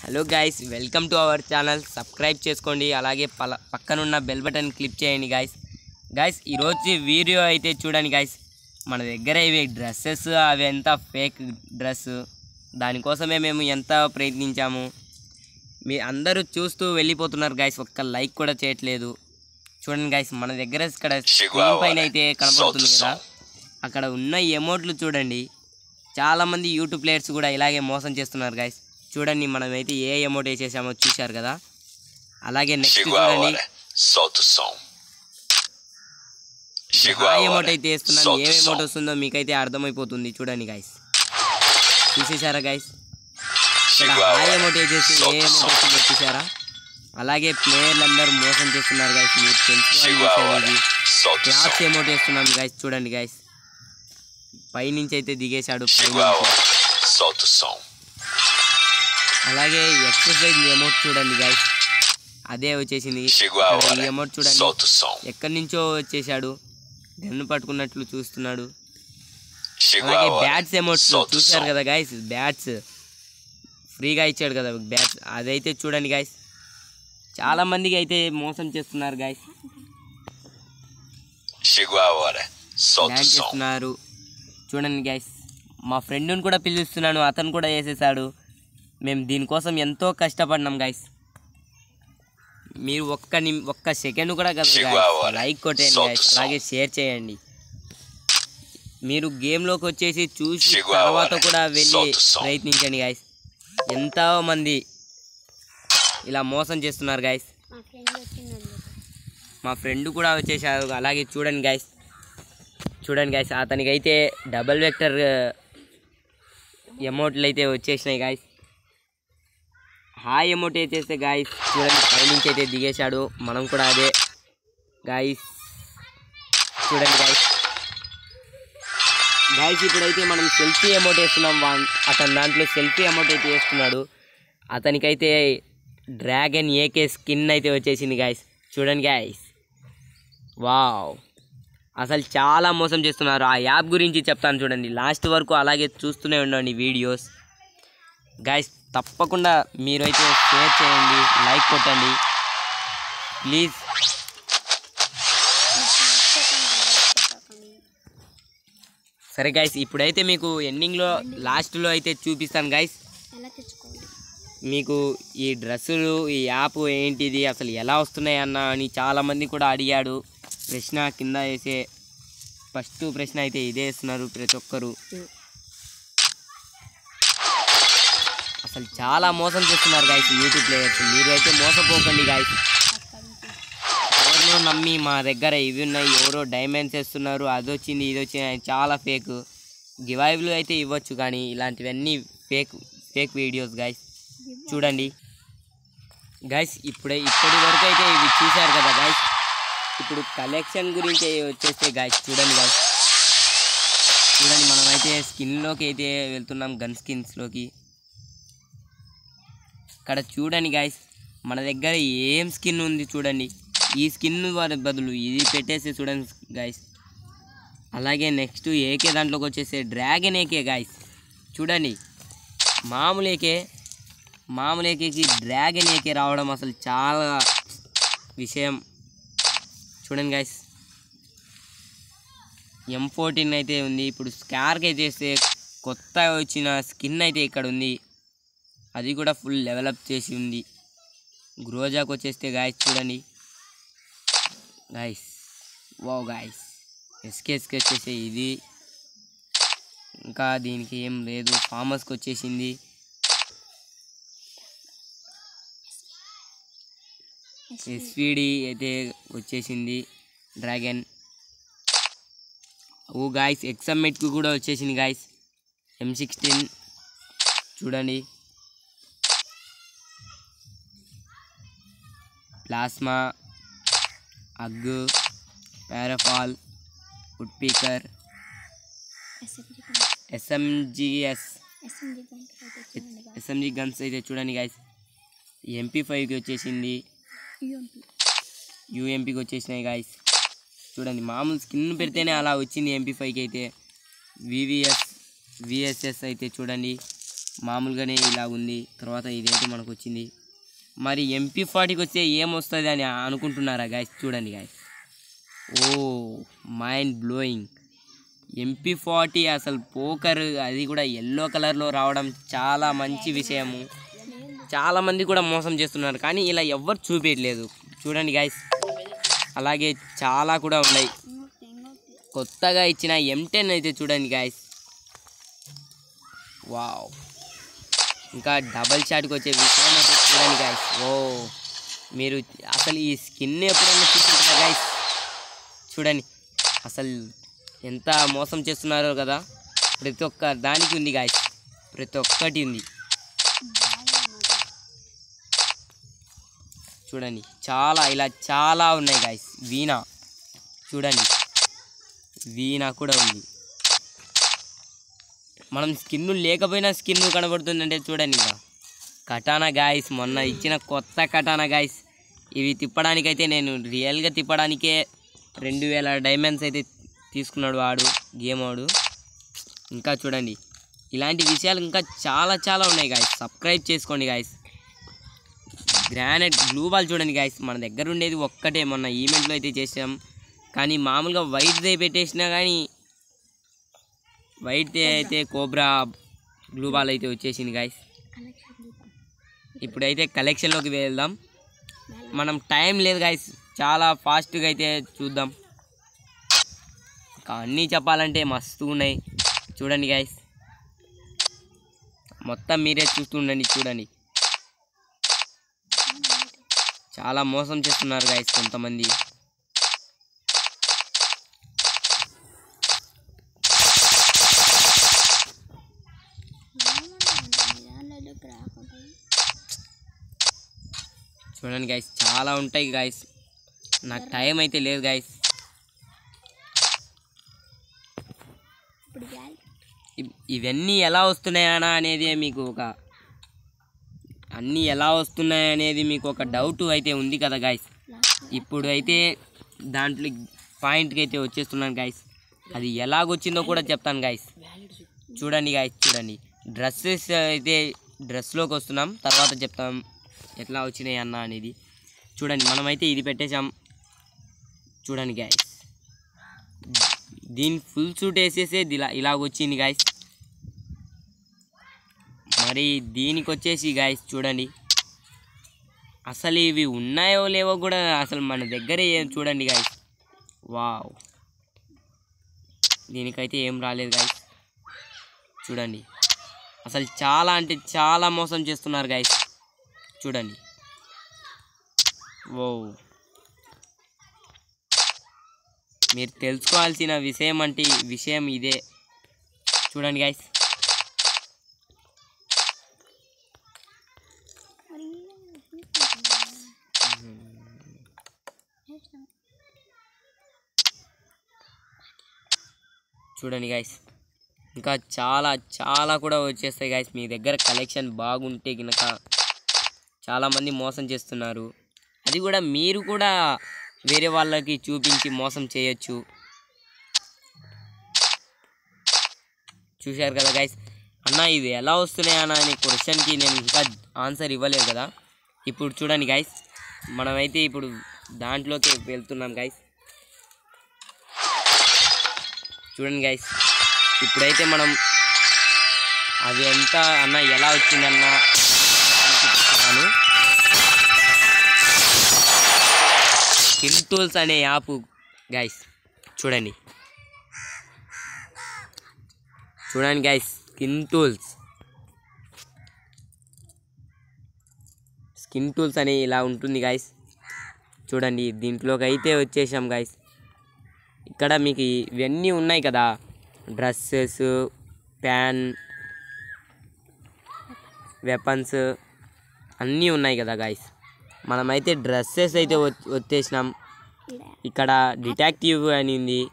Hello guys welcome to our channel subscribe చేసుకోండి. అలాగే పల పక్కనున్న బెల్ బటన్ క్లిక్ చేయండి గాయస్ గాయస్ ఈరోజు వీడియో అయితే చూడండి గాయస్ మన దగ్గర ఇవి డ్రెస్సెస్ అవి ఎంత ఫేక్ డ్రెస్ దానికోసమే మేము ఎంత ప్రయత్నించాము. మీ అందరూ చూస్తూ వెళ్ళిపోతున్నారు గాయస్ ఒక్క లైక్ కూడా చేయట్లేదు. చూడండి గాయస్ మన దగ్గర ఇక్కడ స్క్రీన్ పైన అయితే కనపడుతుంది కదా. అక్కడ ఉన్న ఎమోట్లు చూడండి. చాలామంది యూట్యూబ్ ప్లేయర్స్ కూడా ఇలాగే మోసం చేస్తున్నారు గాయస్ చూడండి మనం అయితే ఏ ఎమోట్ వేసేసామో చూశారు కదా అలాగే నెక్స్ట్ చూడండి hora. అయితే వేస్తున్నాను ఏ som. వస్తుందో మీకైతే అర్థమైపోతుంది చూడండి గాయస్ చూసేశారా గాయస్ hora. ఎమోట్ వేసేసి ఏ som. వస్తుందో చూసారా అలాగే ప్లేయర్లు అందరూ మోసం చేస్తున్నారు గాయస్ మీరు తెలుసుకోవాలి క్లాప్స్. ఎమోట్ వేస్తున్నాం గాయస్ చూడండి గాయస్ పైనుంచి అయితే దిగేశాడు అలాగే ఎక్సర్సైజ్ ఎమోట్ చూడండి గాయస్ అదే వచ్చేసింది. ఎమోట్ చూడండి. ఎక్కడి నుంచో వచ్చేసాడు గన్ను పట్టుకున్నట్లు చూస్తున్నాడు. అలాగే. బ్యాట్స్ o చూశారు. కదా గాయస్ బ్యాట్స్ ఫ్రీగా ఇచ్చాడు కదా బ్యాట్స్ అదైతే చూడండి గాయస్ చాలా మందికి అయితే మోసం చేస్తున్నారు గాయస్. చేస్తున్నారు. చూడండి గాయస్ మా ఫ్రెండ్ని కూడా పిలుస్తున్నాను. అతను కూడా వేసేసాడు. మేము దీనికోసం ఎంతో కష్టపడినాం గాయస్ మీరు ఒక్క నిమ్ ఒక్క సెకండ్ కూడా కదా. లైక్ కొట్టండి Solta గాయస్. అలాగే షేర్ చేయండి. మీరు గేమ్లోకి వచ్చేసి చూసి. తర్వాత కూడా వెళ్ళి. ప్రయత్నించండి గాయస్ ఎంతో మంది ఇలా మోసం చేస్తున్నారు గాయస్ మా ఫ్రెండ్ వచ్చిందండి. మా ఫ్రెండ్ కూడా వచ్చేసారు. అలాగే చూడండి గాయస్ చూడండి గాయస్ అతనికి అయితే డబల్ వెక్టర్ ఎమౌంట్లు అయితే వచ్చేసినాయి గాయస్ హాయ్ ఎమౌంట్ వేసేస్తే గాయస్ చూడండి పైనుంచి అయితే దిగేశాడు. మనం కూడా అదే. గాయస్ చూడండి గాయస్ గాయస్ ఇప్పుడైతే మనం సెల్ఫీ అమౌంట్ వేస్తున్నాం వా- అతని దాంట్లో సెల్ఫీ అమౌంట్ అయితే వేస్తున్నాడు. అతనికైతే డ్రాగన్ ఏకే స్కిన్ అయితే వచ్చేసింది గాయస్ చూడండి గాయస్ వావ్ అసలు చాలా మోసం చేస్తున్నారు. ఆ యాప్ గురించి చెప్తాను చూడండి. లాస్ట్ వరకు అలాగే చూస్తూనే ఉండండి వీడియోస్ గాయస్ తప్పకుండా మీరైతే షేర్ చేయండి లైక్ కొట్టండి. ప్లీజ్. సరే గాయస్ ఇప్పుడైతే మీకు ఎండింగ్లో లాస్ట్లో అయితే చూపిస్తాను గాయస్ మీకు ఈ డ్రెస్సులు ఈ యాప్ ఏంటిది అసలు ఎలా వస్తున్నాయి అన్న అని చాలామంది కూడా అడిగాడు ప్రశ్న కింద వేసే ఫస్ట్ ప్రశ్న అయితే ఇదే వేస్తున్నారు ప్రతి ఒక్కరు. అసలు చాలా మోసం చేస్తున్నారు గాయస్ యూట్యూబ్ ప్లేయర్స్ మీరు అయితే మోసపోకండి గాయస్ ఎవరినో నమ్మి మా దగ్గర ఇవి ఉన్నాయి ఎవరో డైమండ్స్ వేస్తున్నారు అది వచ్చింది ఇది వచ్చింది చాలా ఫేక్ గివాయిలు అయితే ఇవ్వచ్చు కానీ ఇలాంటివన్నీ ఫేక్ ఫేక్ వీడియోస్ గాయస్ చూడండి. గాయస్ ఇప్పుడే ఇప్పటి వరకు అయితే ఇవి చూశారు కదా గాయస్ ఇప్పుడు కలెక్షన్ గురించి వచ్చేస్తే గాయస్ చూడండి గాయస్ చూడండి మనమైతే స్కిన్లోకి అయితే వెళ్తున్నాం గన్ స్కిన్స్లోకి ఇక్కడ చూడండి గాయస్ మన దగ్గర ఏం స్కిన్ ఉంది చూడండి. ఈ స్కిన్ వారి బదులు ఇది పెట్టేసి చూడండి గాయస్ అలాగే నెక్స్ట్ ఏకే దాంట్లోకి వచ్చేసి డ్రాగన్ ఏకే గాయస్ చూడండి. మామూలు ఏకే మామూలు ఏకేకి డ్రాగన్ ఏకే రావడం అసలు చాలా విషయం. చూడండి గాయస్ ఎం ఫోర్టీన్ అయితే ఉంది. ఇప్పుడు స్కార్కి అయితే కొత్తగా వచ్చిన స్కిన్ అయితే ఇక్కడ ఉంది. అది కూడా ఫుల్ డెవలప్ చేసి ఉంది. గ్రోజాకు వచ్చేస్తే గాయస్ చూడండి. గాయస్ వా గాయస్ ఎస్కేస్కి వచ్చేసి ఇది. ఇంకా దీనికి ఏం లేదు. ఫార్మర్స్కి వచ్చేసింది. ఎస్విడి అయితే వచ్చేసింది. డ్రాగన్ ఓ గాయస్ ఎక్సమ్మెట్కి కూడా వచ్చేసింది గాయస్ ఎం సిక్స్టీన్ చూడండి. ప్లాస్మా అగ్గు Parafal woodpecker SMGs SMG SMG guns అయితే చూడండి గాయస్ ఎంపీ ఫైవ్కి వచ్చేసింది. యూఎంపీకి వచ్చేసినాయి గాయస్ చూడండి మామూలు స్కిన్ పెడితేనే అలా వచ్చింది ఎంపీ ఫైవ్కి అయితే. వివిఎస్ విఎస్ఎస్ అయితే చూడండి మామూలుగానే ఇలా ఉంది. తర్వాత ఇదైతే మనకు వచ్చింది? మరి ఎంపీ ఫార్టీకి వస్తే ఏమొస్తుంది అని అనుకుంటున్నారా గాయస్ చూడండి guys oh mind blowing MP forty అసలు పోకర్ అది కూడా ఎల్లో కలర్లో రావడం చాలా మంచి విషయము. చాలామంది కూడా మోసం చేస్తున్నారు కానీ ఇలా ఎవ్వరు చూపించలేదు చూడండి గాయస్ అలాగే చాలా కూడా ఉన్నాయి. కొత్తగా ఇచ్చిన ఎం టెన్ అయితే చూడండి గాయస్ వావ్ ఇంకా డబల్ షాట్కి వచ్చే విషయం అయితే చూడండి గాయస్ ఓ మీరు అసలు ఈ స్కిన్ ఎప్పుడైనా చూసుకుంటారా గాయస్ చూడండి. అసలు ఎంత మోసం చేస్తున్నారో కదా. ప్రతి ఒక్క దానికి ఉంది గాయస్ ప్రతి ఒక్కటి ఉంది. చూడండి. చాలా ఇలా చాలా ఉన్నాయి గాయస్ వీణ. చూడండి. వీణ కూడా ఉంది. మనం స్కిన్ లేకపోయినా స్కిన్ కనబడుతుందంటే చూడండి ఇంకా కటానా గాయస్ మొన్న ఇచ్చిన కొత్త కటానా గాయస్. ఇవి తిప్పడానికైతే నేను రియల్గా తిప్పడానికే రెండు వేల డైమండ్స్ అయితే తీసుకున్నాడు వాడు గేమ్ వాడు. ఇంకా చూడండి ఇలాంటి విషయాలు ఇంకా చాలా చాలా ఉన్నాయి గాయస్. సబ్స్క్రైబ్ చేసుకోండి గాయస్. గ్రానైట్ గ్లూ బాల్ చూడండి గాయస్. మన దగ్గర ఉండేది ఒక్కటే మొన్న ఈవెంట్లో అయితే చేసాం కానీ మామూలుగా వైట్దే పెట్టేసినా కానీ వైట్ అయితే కోబ్రా గ్లూ బాల్ అయితే వచ్చేసింది గాయస్. ఇప్పుడైతే కలెక్షన్లోకి వెళ్దాం. మనం టైం లేదు గాయస్ చాలా ఫాస్ట్గా అయితే చూద్దాం. ఇంకా అన్నీ చెప్పాలంటే మస్తు ఉన్నాయి. చూడండి గాయస్ మొత్తం మీరే చూస్తుండండి చూడండి. చాలా మోసం చేస్తున్నారు గాయస్ కొంతమంది. చూడండి గాయస్ చాలా ఉంటాయి గాయస్ నాకు టైం అయితే లేదు గాయస్ ఇవన్నీ ఎలా వస్తున్నాయనా అనేది మీకు ఒక అన్నీ ఎలా వస్తున్నాయి అనేది మీకు ఒక డౌట్ అయితే ఉంది కదా గాయస్ ఇప్పుడు అయితే దాంట్లో పాయింట్కి అయితే వచ్చేస్తున్నాను గాయస్ అది ఎలాగొచ్చిందో కూడా చెప్తాను గాయస్ చూడండి గాయస్ చూడండి. డ్రెస్సెస్ అయితే డ్రెస్లోకి వస్తున్నాం తర్వాత చెప్తాం. ఎట్లా వచ్చినాయి అన్న అనేది. చూడండి మనమైతే ఇది పెట్టేశాం. చూడండి గాయస్ దీని ఫుల్ సూట్ వేసేసే ఇలా ఇలాగ వచ్చింది గాయస్ మరి దీనికి వచ్చేసి గాయస్ చూడండి. అసలు ఇవి ఉన్నాయో లేవో కూడా అసలు మన దగ్గర ఏం చూడండి గాయస్ వావ్. దీనికైతే ఏం రాలేదు గాయస్ చూడండి. అసలు చాలా అంటే చాలా మోసం చేస్తున్నారు గాయస్ చూడండి. ఓ మీరు తెలుసుకోవాల్సిన విషయం అంటే విషయం ఇదే. చూడండి గాయస్ చూడండి గాయస్ ఇంకా చాలా చాలా కూడా వచ్చేస్తాయి గాయస్ మీ దగ్గర కలెక్షన్ బాగుంటే కనుక చాలామంది మోసం చేస్తున్నారు. అది కూడా మీరు కూడా వేరే వాళ్ళకి చూపించి మోసం చేయొచ్చు. చూశారు కదా గాయస్ అన్న ఇది ఎలా వస్తున్నాయి అన్న అనే క్వశ్చన్కి నేను ఇంకా ఆన్సర్ ఇవ్వలేదు కదా. ఇప్పుడు చూడండి గాయస్ మనమైతే ఇప్పుడు దాంట్లోకి వెళ్తున్నాం గాయస్ చూడండి గైస్ ఇప్పుడైతే మనం అది ఎంత అన్న ఎలా వచ్చిందన్న స్కిల్ టూల్స్ అనే యాప్ గైస్ చూడండి. చూడండి guys skin tools. Skin tools అని ఇలా ఉంటుంది గైస్ చూడండి దీంట్లోకి అయితే వచ్చేసాం గైస్ ఇక్కడ మీకు ఇవన్నీ ఉన్నాయి కదా. డ్రెస్సెస్ ప్యాన్ వెపన్స్ అన్నీ ఉన్నాయి కదా గాయస్ మనమైతే డ్రెస్సెస్ అయితే వచ్- వచ్చేసినాం. ఇక్కడ డిటెక్టివ్ అని ఉంది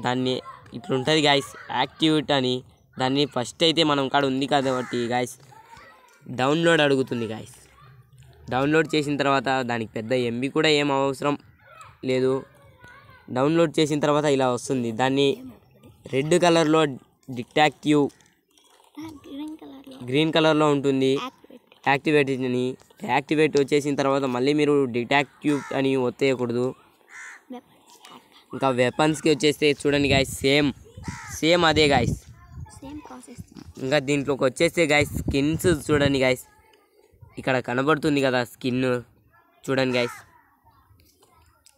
దాన్ని ఇట్లుంటుంది గాయస్ యాక్టివిటీ అని. దాన్ని ఫస్ట్ అయితే మనం కాడ ఉంది కాబట్టి గాయస్ డౌన్లోడ్ అడుగుతుంది గాయస్. డౌన్లోడ్ చేసిన తర్వాత దానికి పెద్ద ఎంబీ కూడా ఏం అవసరం లేదు. డౌన్లోడ్ చేసిన తర్వాత ఇలా వస్తుంది. దాన్ని రెడ్ కలర్లో డిటాక్టివ్ గ్రీన్ కలర్లో. ఉంటుంది. యాక్టివేట్ అని. యాక్టివేట్ వచ్చేసిన తర్వాత మళ్ళీ మీరు డిటాక్టివ్ అని ఒత్తేయకూడదు. ఇంకా వెపన్స్కి వచ్చేస్తే చూడండి గాయస్ సేమ్ సేమ్ అదే గాయస్ ఇంకా దీంట్లోకి వచ్చేస్తే గాయస్ స్కిన్స్ చూడండి గాయస్ ఇక్కడ కనబడుతుంది కదా స్కిన్. చూడండి గాయస్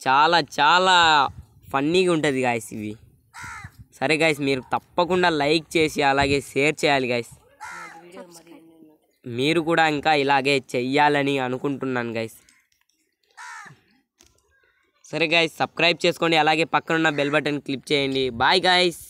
చాలా చాలా ఫన్నీగా ఉంటుంది గాయస్ ఇవి. సరే గాయస్ మీరు తప్పకుండా లైక్ చేసి అలాగే షేర్ చేయాలి గాయస్ మీరు కూడా ఇంకా ఇలాగే చెయ్యాలని అనుకుంటున్నాను గైస్ సరే గైస్ సబ్స్క్రైబ్ చేసుకోండి. అలాగే పక్కనున్న బెల్ బటన్ క్లిక్ చేయండి. Bye guys